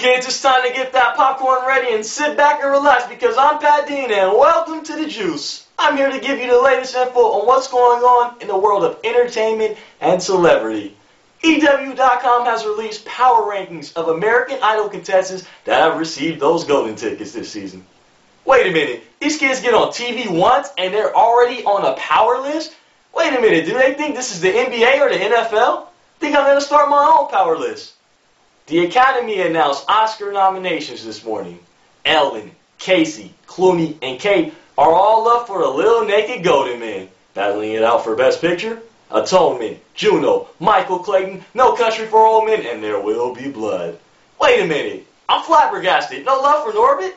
kids, it's time to get that popcorn ready and sit back and relax because I'm Pat Dean and welcome to The Juice. I'm here to give you the latest info on what's going on in the world of entertainment and celebrity. EW.com has released power rankings of American Idol contestants that have received those golden tickets this season. Wait a minute, these kids get on TV once and they're already on a power list? Wait a minute, do they think this is the NBA or the NFL? Think I'm to start my own power list. The Academy announced Oscar nominations this morning. Ellen, Casey, Clooney, and Kate are all up for the Little Naked Golden Man. Battling it out for Best Picture, Atonement, Juno, Michael Clayton, No Country for Old Men, and There Will Be Blood. Wait a minute, I'm flabbergasted. No love for Norbit?